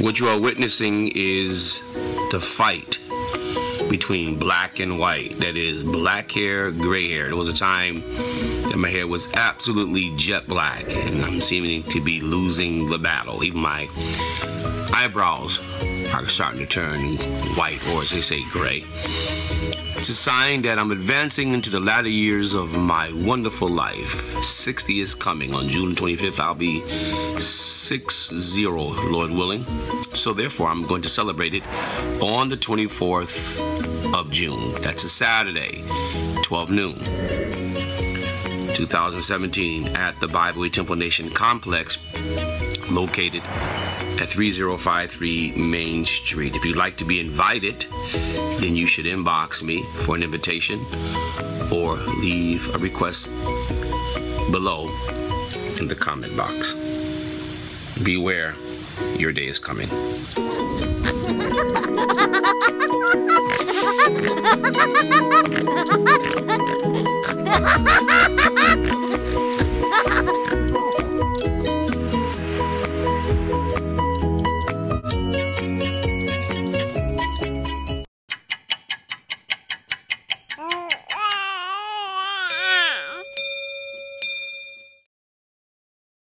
What you are witnessing is the fight between black and white. That is, black hair, gray hair. There was a time that my hair was absolutely jet black, and I'm seeming to be losing the battle. Even my eyebrows are starting to turn white, or as they say, gray. It's a sign that I'm advancing into the latter years of my wonderful life. 60 is coming. On June 25th, I'll be 6 Lord willing. So, therefore, I'm going to celebrate it on the 24th of June. That's a Saturday, 12 noon. 2017 at the Bible Temple Nation Complex located at 3053 Main Street. If you'd like to be invited, then you should inbox me for an invitation or leave a request below in the comment box. Beware, your day is coming.